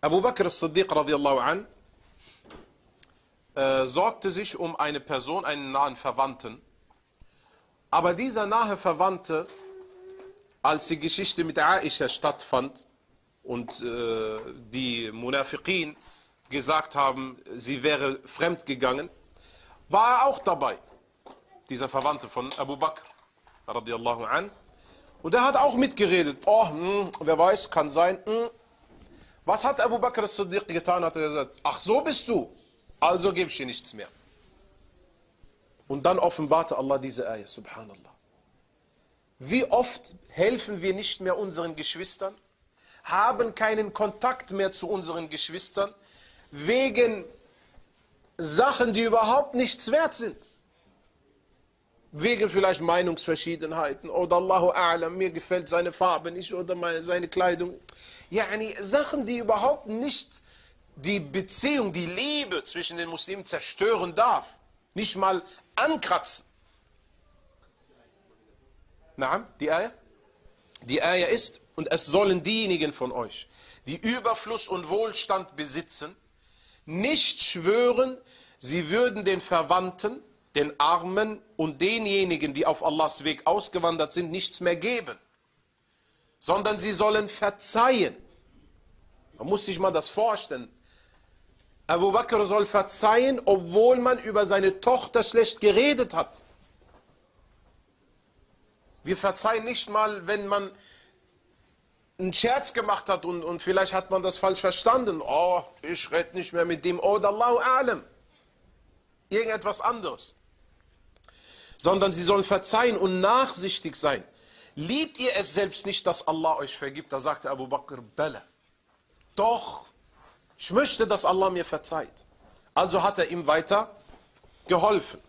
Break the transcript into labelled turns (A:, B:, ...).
A: Abu Bakr as-Siddiq radiallahu an äh, sorgte sich um eine Person, einen nahen Verwandten. Aber dieser nahe Verwandte, als die Geschichte mit Aisha stattfand und äh, die Munafiqin gesagt haben, sie wäre fremdgegangen, war er auch dabei. Dieser Verwandte von Abu Bakr radiallahu an. Und er hat auch mitgeredet. Oh, hm, wer weiß, kann sein. Hm. Was hat Abu Bakr as-Siddiq getan? Hat er gesagt, ach so bist du, also gebe ich dir nichts mehr. Und dann offenbarte Allah diese Ayah, subhanallah. Wie oft helfen wir nicht mehr unseren Geschwistern, haben keinen Kontakt mehr zu unseren Geschwistern, wegen Sachen, die überhaupt nichts wert sind. Wegen vielleicht Meinungsverschiedenheiten oder Allahu A'lam, mir gefällt seine Farbe nicht oder seine Kleidung. Yani Sachen, die überhaupt nicht die Beziehung, die Liebe zwischen den Muslimen zerstören darf. Nicht mal ankratzen. Na, die Eier? Die Eier ist, und es sollen diejenigen von euch, die Überfluss und Wohlstand besitzen, nicht schwören, sie würden den Verwandten, den Armen und denjenigen, die auf Allahs Weg ausgewandert sind, nichts mehr geben, sondern sie sollen verzeihen. Man muss sich mal das vorstellen. Abu Bakr soll verzeihen, obwohl man über seine Tochter schlecht geredet hat. Wir verzeihen nicht mal, wenn man einen Scherz gemacht hat und, und vielleicht hat man das falsch verstanden. Oh, ich rede nicht mehr mit dem. Oder Allahu Alam. Irgendetwas anderes. Sondern sie sollen verzeihen und nachsichtig sein. Liebt ihr es selbst nicht, dass Allah euch vergibt? Da sagte Abu Bakr, Bella. Doch, ich möchte, dass Allah mir verzeiht. Also hat er ihm weiter geholfen.